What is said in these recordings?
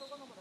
কত নম্বর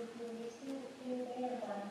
with the recent New Era,